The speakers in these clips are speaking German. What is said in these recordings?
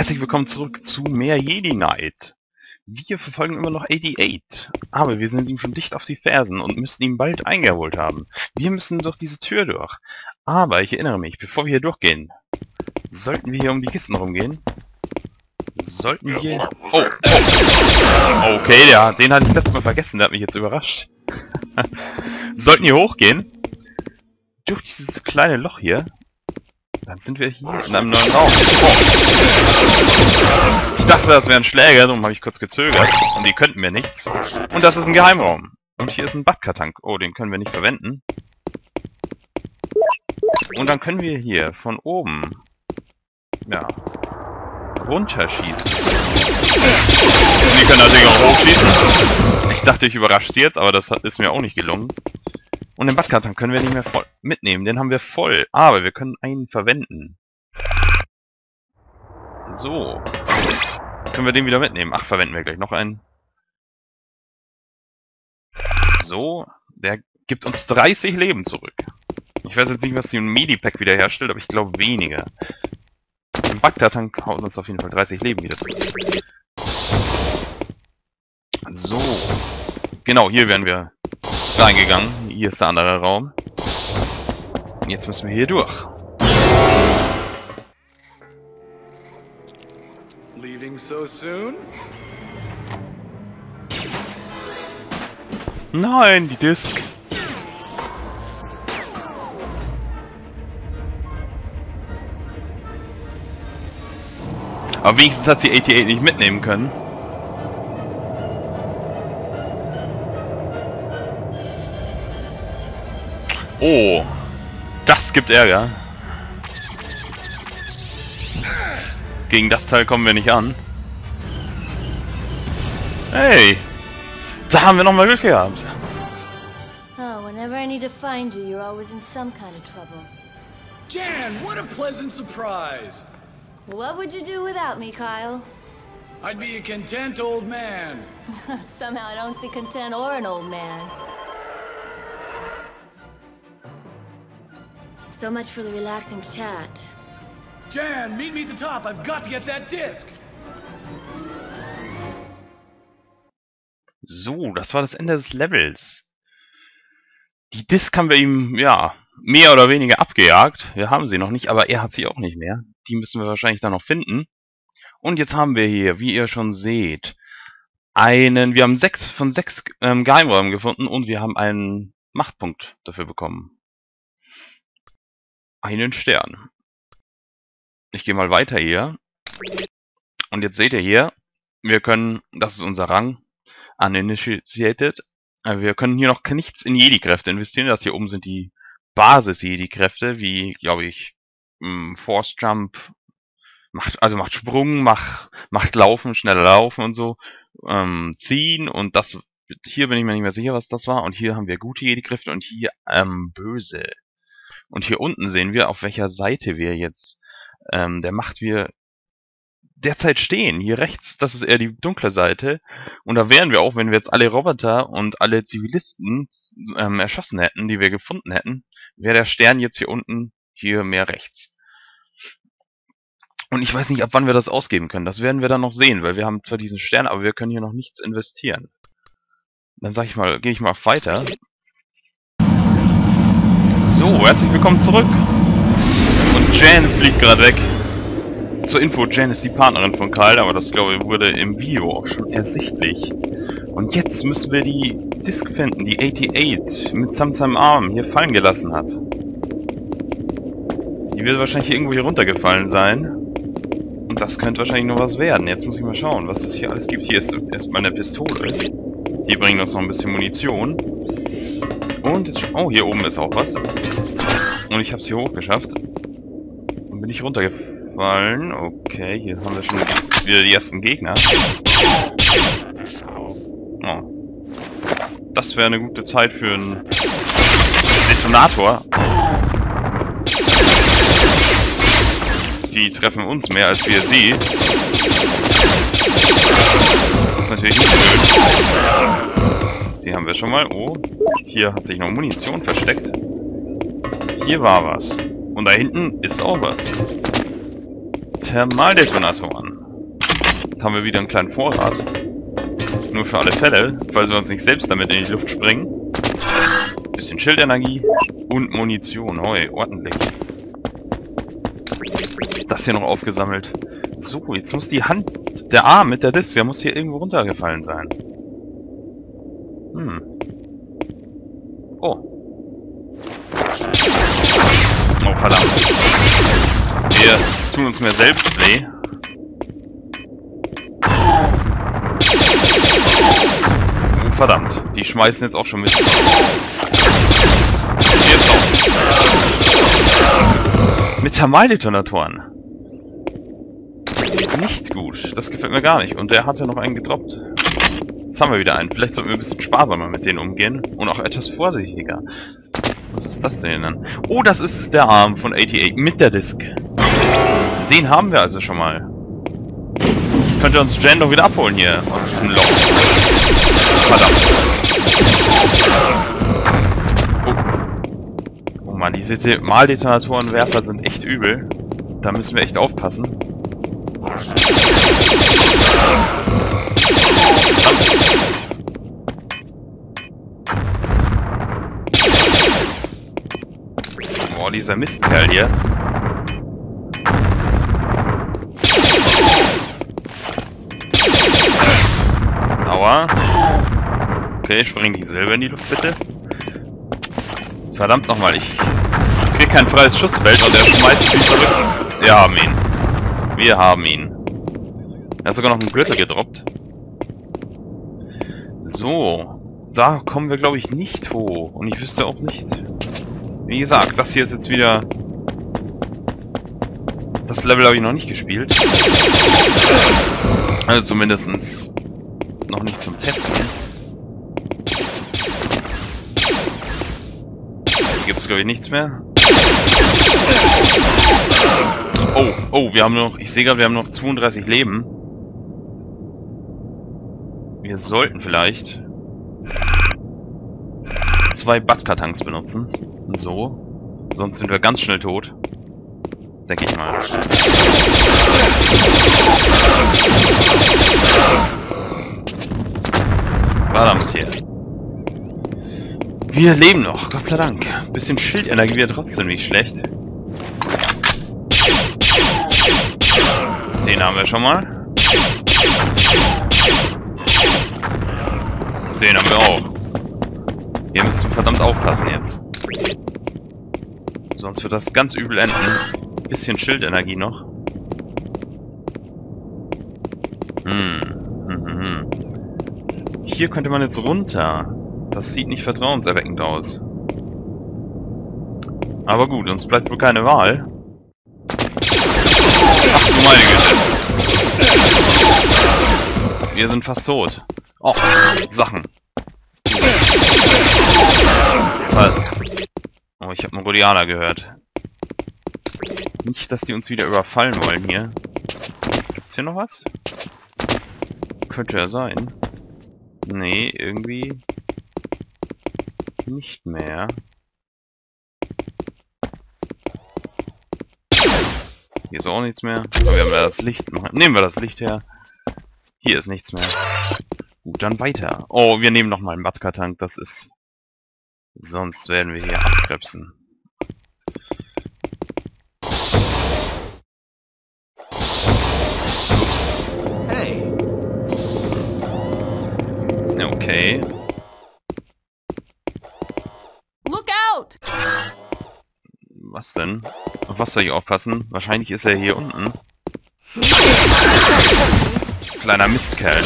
Herzlich willkommen zurück zu mehr Jedi Knight. Wir verfolgen immer noch 88, aber wir sind ihm schon dicht auf die Fersen und müssen ihn bald eingeholt haben. Wir müssen durch diese Tür durch. Aber ich erinnere mich, bevor wir hier durchgehen, sollten wir hier um die Kisten rumgehen. Sollten wir... Oh, oh. Okay, ja, den hatte ich letztes Mal vergessen, der hat mich jetzt überrascht. sollten hier hochgehen. Durch dieses kleine Loch hier dann sind wir hier in einem neuen Raum. Oh. Ich dachte, das wären Schläger, darum habe ich kurz gezögert. Und die könnten mir nichts. Und das ist ein Geheimraum. Und hier ist ein Badkartank. Oh, den können wir nicht verwenden. Und dann können wir hier von oben, ja, runterschießen. Die können natürlich auch hochschießen. Ich dachte, ich überrasche sie jetzt, aber das ist mir auch nicht gelungen. Und den Badkarton können wir nicht mehr voll mitnehmen. Den haben wir voll. Aber wir können einen verwenden. So. Jetzt können wir den wieder mitnehmen. Ach, verwenden wir gleich noch einen. So. Der gibt uns 30 Leben zurück. Ich weiß jetzt nicht, was die Medipack wiederherstellt, aber ich glaube weniger. Ein Bagdad-Tank haut uns auf jeden Fall 30 Leben wieder zurück. So. Genau, hier werden wir reingegangen. Hier ist der andere Raum. Jetzt müssen wir hier durch. Leaving so soon? Nein, die Disk. Aber wenigstens hat sie 88 nicht mitnehmen können. Oh, das gibt Ärger. Gegen das Teil kommen wir nicht an. Hey, da haben wir nochmal Glück gehabt. Oh, whenever I need to find you, you're always in some kind of trouble. Jan, what a pleasant surprise. What would you do without me, Kyle? I'd be a content old man. Somehow I don't see content or an old man. So much for the relaxing chat. Jan, meet me at the top. I've got to get that disc. So, das war das Ende des Levels. Die Disc haben wir ihm, ja, mehr oder weniger abgejagt. Wir haben sie noch nicht, aber er hat sie auch nicht mehr. Die müssen wir wahrscheinlich dann noch finden. Und jetzt haben wir hier, wie ihr schon seht, einen, wir haben sechs von sechs ähm, Geheimräumen gefunden und wir haben einen Machtpunkt dafür bekommen einen Stern. Ich gehe mal weiter hier. Und jetzt seht ihr hier, wir können, das ist unser Rang, uninitiated. Äh, wir können hier noch nichts in Jedi-Kräfte investieren. Das hier oben sind die Basis-Jedi-Kräfte, wie, glaube ich, hm, Force Jump, macht, also macht Sprung, macht, macht Laufen, schneller Laufen und so, ähm, ziehen und das, hier bin ich mir nicht mehr sicher, was das war. Und hier haben wir gute Jedi-Kräfte und hier, ähm, böse. Und hier unten sehen wir, auf welcher Seite wir jetzt ähm, der Macht wir derzeit stehen. Hier rechts, das ist eher die dunkle Seite. Und da wären wir auch, wenn wir jetzt alle Roboter und alle Zivilisten ähm, erschossen hätten, die wir gefunden hätten, wäre der Stern jetzt hier unten, hier mehr rechts. Und ich weiß nicht, ab wann wir das ausgeben können. Das werden wir dann noch sehen, weil wir haben zwar diesen Stern, aber wir können hier noch nichts investieren. Dann sag ich mal, gehe ich mal weiter. So, herzlich willkommen zurück. Und Jan fliegt gerade weg. Zur Info, Jan ist die Partnerin von Kyle, aber das glaube ich wurde im Video auch schon ersichtlich. Und jetzt müssen wir die Disk finden, die 88 mit samt seinem Arm hier fallen gelassen hat. Die wird wahrscheinlich irgendwo hier runtergefallen sein. Und das könnte wahrscheinlich nur was werden. Jetzt muss ich mal schauen, was es hier alles gibt. Hier ist erstmal eine Pistole. Die bringt uns noch ein bisschen Munition. Und jetzt, oh, hier oben ist auch was. Und ich habe es hier hochgeschafft. Und bin ich runtergefallen. Okay, hier haben wir schon wieder die ersten Gegner. Oh. Das wäre eine gute Zeit für einen Detonator. Die treffen uns mehr als wir sie. Das ist natürlich nicht schön. Die haben wir schon mal. Oh, hier hat sich noch Munition versteckt. Hier war was. Und da hinten ist auch was. Thermaldetonatoren. Haben wir wieder einen kleinen Vorrat. Nur für alle Fälle, falls wir uns nicht selbst damit in die Luft springen. Bisschen Schildenergie und Munition. Hoi, ordentlich. Das hier noch aufgesammelt. So, jetzt muss die Hand, der Arm mit der Disk, der muss hier irgendwo runtergefallen sein. Hm. Oh. Oh, verdammt. Wir tun uns mehr selbst weh. Verdammt. Die schmeißen jetzt auch schon mit. Jetzt auch. Mit Thermaldetonatoren. Nicht gut. Das gefällt mir gar nicht. Und der hat ja noch einen gedroppt. Jetzt haben wir wieder einen. Vielleicht sollten wir ein bisschen sparsamer mit denen umgehen. Und auch etwas vorsichtiger. Was ist das denn dann? Oh, das ist der Arm von 88 mit der Disk. Den haben wir also schon mal. Jetzt könnte uns Jen doch wieder abholen hier aus diesem Loch. Verdammt. Oh. oh Mann, diese Maldetonatorenwerfer sind echt übel. Da müssen wir echt aufpassen. Boah, dieser Mistkerl hier. Aua. Okay, spring die selber in die Luft, bitte. Verdammt nochmal, ich krieg kein freies Schussfeld und er schmeißt mich zurück. Wir haben ihn. Wir haben ihn. Er hat sogar noch einen Gürtel gedroppt. So. Da kommen wir, glaube ich, nicht hoch. Und ich wüsste auch nicht... Wie gesagt, das hier ist jetzt wieder... Das Level habe ich noch nicht gespielt. Also zumindestens noch nicht zum Testen. Hier gibt es, glaube ich, nichts mehr. Oh, oh, wir haben noch... Ich sehe gerade, wir haben noch 32 Leben. Wir sollten vielleicht zwei Badkartons benutzen. So. Sonst sind wir ganz schnell tot. Denke ich mal. Verdammt hier. Wir leben noch, Gott sei Dank. Bisschen Schildenergie wäre trotzdem nicht schlecht. Den haben wir schon mal. Den haben wir auch. Hier müssen wir verdammt aufpassen jetzt. Sonst wird das ganz übel enden. Bisschen Schildenergie noch. Hm. Hm, hm, hm. Hier könnte man jetzt runter. Das sieht nicht vertrauenserweckend aus. Aber gut, uns bleibt wohl keine Wahl. Ach du meine Güte. Wir sind fast tot. Oh, Sachen. Oh, ich habe einen gehört. Nicht, dass die uns wieder überfallen wollen hier. Gibt's hier noch was? Könnte ja sein. Nee, irgendwie... Nicht mehr. Hier ist auch nichts mehr. Aber wir haben ja das Licht. Nehmen wir das Licht her. Hier ist nichts mehr. Gut, dann weiter. Oh, wir nehmen nochmal einen Matka-Tank. Das ist... Sonst werden wir hier abkrebsen. Hey. Okay. Look out! Was denn? Auf was soll ich aufpassen? Wahrscheinlich ist er hier unten. Kleiner Mistkerl.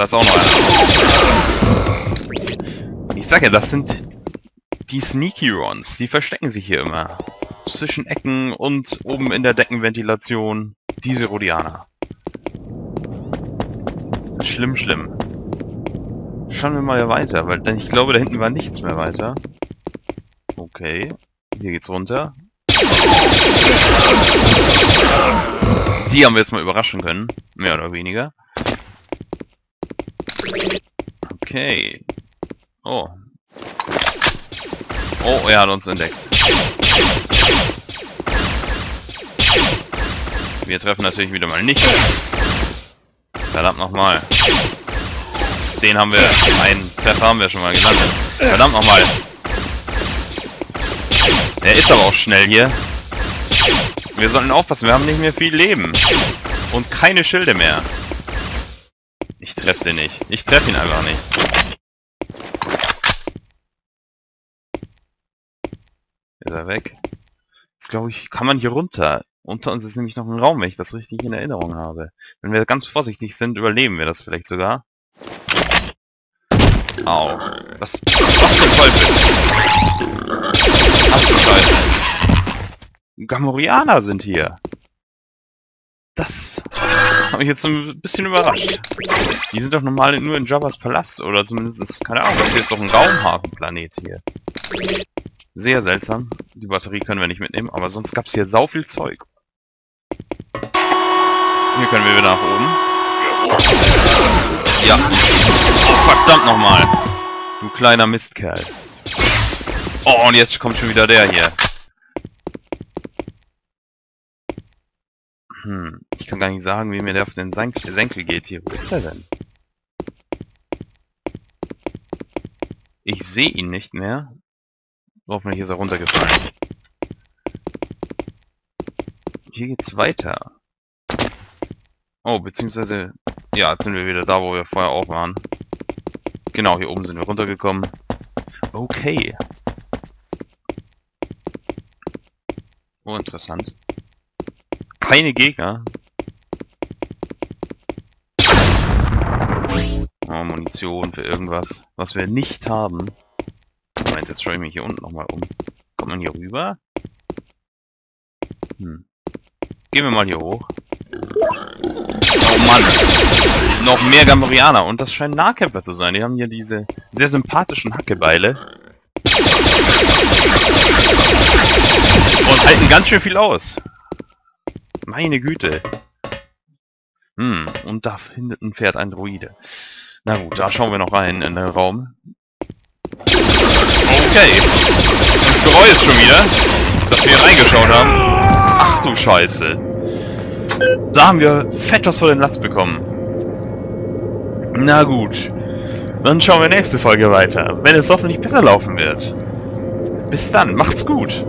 Da ist auch noch einer. Ich sag ja, das sind die Sneaky Rons. Die verstecken sich hier immer. Zwischen Ecken und oben in der Deckenventilation. Diese Rodianer. Schlimm, schlimm. Schauen wir mal weiter, weil denn ich glaube, da hinten war nichts mehr weiter. Okay. Hier geht's runter. Die haben wir jetzt mal überraschen können. Mehr oder weniger. Okay. Oh. Oh, er hat uns entdeckt. Wir treffen natürlich wieder mal nicht. Verdammt nochmal. Den haben wir, einen Treffer haben wir schon mal gelandet. Verdammt nochmal. Er ist aber auch schnell hier. Wir sollten aufpassen, wir haben nicht mehr viel Leben. Und keine Schilde mehr. Treffe den nicht. Ich treffe ihn einfach nicht. Ist er weg? Jetzt glaube ich, kann man hier runter. Unter uns ist nämlich noch ein Raum, wenn ich das richtig in Erinnerung habe. Wenn wir ganz vorsichtig sind, überleben wir das vielleicht sogar. Au. Was, was zum Teufel? Ach du Scheiße. Gamorianer sind hier. Das hat mich jetzt ein bisschen überrascht. Die sind doch normal nur in Jabba's Palast, oder zumindest, keine Ahnung, das hier ist doch ein Raumhafenplanet hier. Sehr seltsam. Die Batterie können wir nicht mitnehmen, aber sonst gab es hier sau viel Zeug. Hier können wir wieder nach oben. Ja. Verdammt nochmal. Du kleiner Mistkerl. Oh, und jetzt kommt schon wieder der hier. Hm, ich kann gar nicht sagen, wie mir der auf den Senkel, Senkel geht hier. Wo ist der denn? Ich sehe ihn nicht mehr. Hoffentlich ist er runtergefallen. Hier geht's weiter. Oh, beziehungsweise... Ja, jetzt sind wir wieder da, wo wir vorher auch waren. Genau, hier oben sind wir runtergekommen. Okay. Oh, interessant. Keine Gegner. Oh, Munition für irgendwas, was wir nicht haben. Moment, jetzt schaue ich mich hier unten nochmal um. Kommt man hier rüber? Hm. Gehen wir mal hier hoch. Oh Mann. Noch mehr Gamorianer. Und das scheinen Nahkämpfer zu sein. Die haben hier diese sehr sympathischen Hackebeile. Und halten ganz schön viel aus. Meine Güte. Hm, und da hinten fährt ein Droide. Na gut, da schauen wir noch rein in den Raum. Okay. Ich bereue es schon wieder, dass wir hier reingeschaut haben. Ach du Scheiße. Da haben wir fett was vor den Latz bekommen. Na gut. Dann schauen wir nächste Folge weiter, wenn es hoffentlich besser laufen wird. Bis dann, macht's gut.